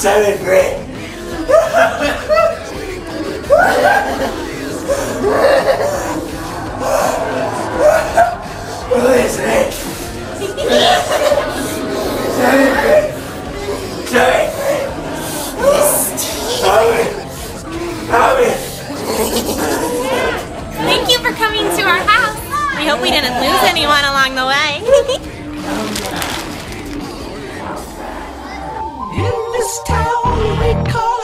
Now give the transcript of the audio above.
seventh grade. Seventh grade. Seventh grade. Help me. Help me. Thank you for coming to our house. We hope we didn't lose anyone this town we call.